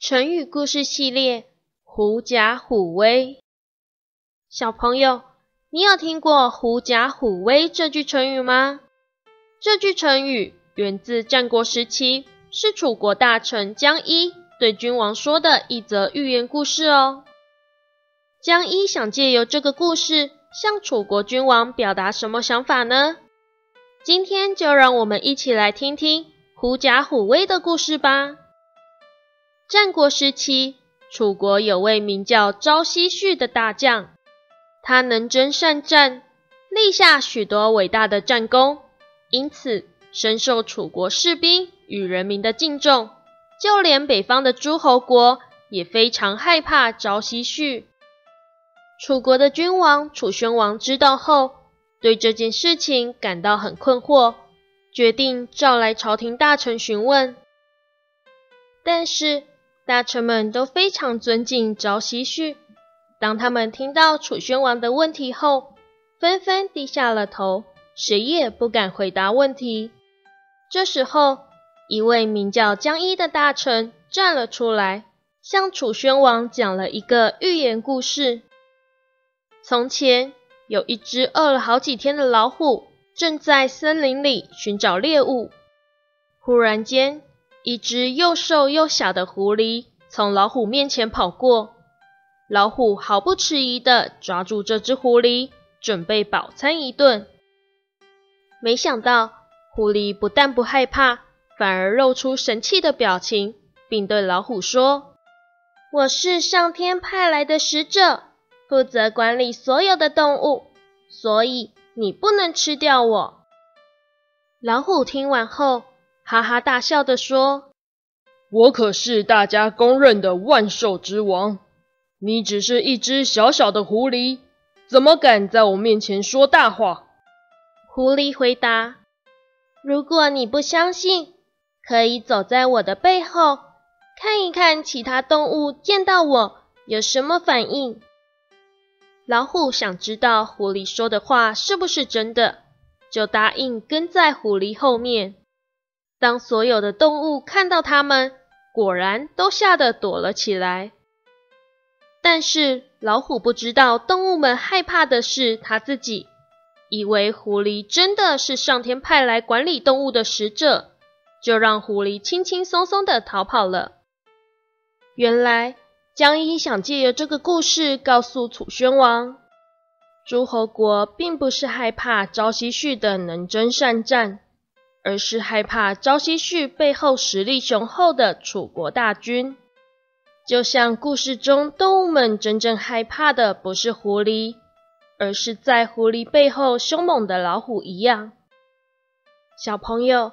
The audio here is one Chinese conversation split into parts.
成语故事系列《狐假虎威》。小朋友，你有听过“狐假虎威”这句成语吗？这句成语源自战国时期，是楚国大臣江一对君王说的一则寓言故事哦。江一想借由这个故事向楚国君王表达什么想法呢？今天就让我们一起来听听“狐假虎威”的故事吧。战国时期，楚国有位名叫朝奚旭的大将，他能征善战，立下许多伟大的战功，因此深受楚国士兵与人民的敬重。就连北方的诸侯国也非常害怕朝夕旭。楚国的君王楚宣王知道后，对这件事情感到很困惑，决定召来朝廷大臣询问。但是，大臣们都非常尊敬朝夕旭。当他们听到楚宣王的问题后，纷纷低下了头，谁也不敢回答问题。这时候，一位名叫江一的大臣站了出来，向楚宣王讲了一个寓言故事。从前，有一只饿了好几天的老虎，正在森林里寻找猎物。忽然间，一只又瘦又小的狐狸从老虎面前跑过，老虎毫不迟疑地抓住这只狐狸，准备饱餐一顿。没想到，狐狸不但不害怕，反而露出神气的表情，并对老虎说：“我是上天派来的使者，负责管理所有的动物，所以你不能吃掉我。”老虎听完后，哈哈大笑地说：“我可是大家公认的万兽之王，你只是一只小小的狐狸，怎么敢在我面前说大话？”狐狸回答：“如果你不相信，可以走在我的背后，看一看其他动物见到我有什么反应。”老虎想知道狐狸说的话是不是真的，就答应跟在狐狸后面。当所有的动物看到它们，果然都吓得躲了起来。但是老虎不知道，动物们害怕的是它自己，以为狐狸真的是上天派来管理动物的使者，就让狐狸轻轻松松的逃跑了。原来江一想借由这个故事告诉楚宣王，诸侯国并不是害怕朝夕旭的能征善战。而是害怕朝夕旭背后实力雄厚的楚国大军，就像故事中动物们真正害怕的不是狐狸，而是在狐狸背后凶猛的老虎一样。小朋友，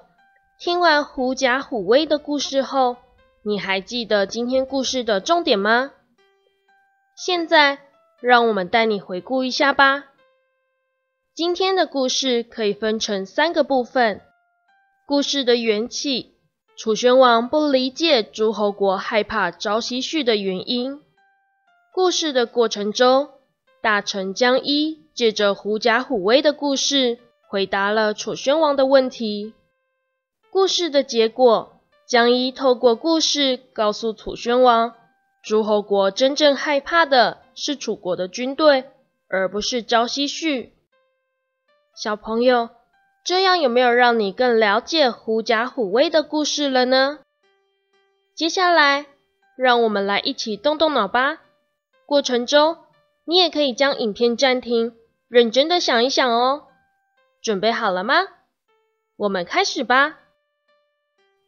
听完狐假虎威的故事后，你还记得今天故事的重点吗？现在，让我们带你回顾一下吧。今天的故事可以分成三个部分。故事的缘起，楚宣王不理解诸侯国害怕朝夕旭的原因。故事的过程中，大臣江一借着狐假虎威的故事，回答了楚宣王的问题。故事的结果，江一透过故事告诉楚宣王，诸侯国真正害怕的是楚国的军队，而不是朝夕旭。小朋友。这样有没有让你更了解狐假虎威的故事了呢？接下来，让我们来一起动动脑吧。过程中，你也可以将影片暂停，认真的想一想哦。准备好了吗？我们开始吧。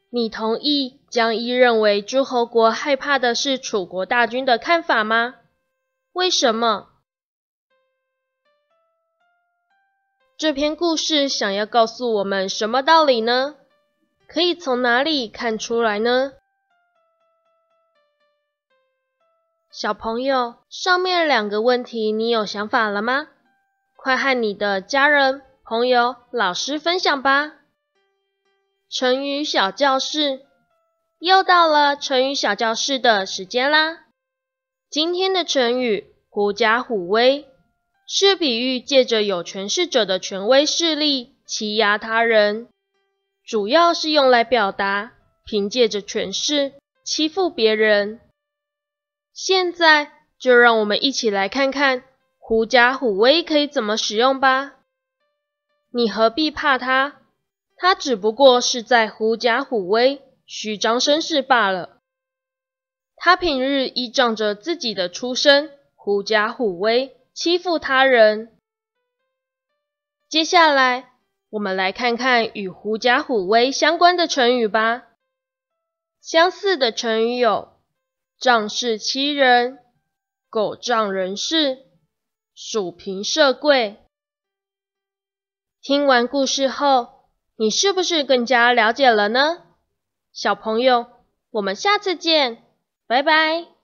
你同意江一认为诸侯国害怕的是楚国大军的看法吗？为什么？这篇故事想要告诉我们什么道理呢？可以从哪里看出来呢？小朋友，上面两个问题你有想法了吗？快和你的家人、朋友、老师分享吧。成语小教室又到了成语小教室的时间啦！今天的成语“狐假虎威”。是比喻借着有权势者的权威势力欺压他人，主要是用来表达凭借着权势欺负别人。现在就让我们一起来看看狐假虎威可以怎么使用吧。你何必怕他？他只不过是在狐假虎威、虚张声势罢了。他平日依仗着自己的出身，狐假虎威，欺负他人。接下来，我们来看看与狐假虎威相关的成语吧。相似的成语有“仗势欺人”“狗仗人势”“鼠平社贵”。听完故事后，你是不是更加了解了呢？小朋友，我们下次见。拜拜。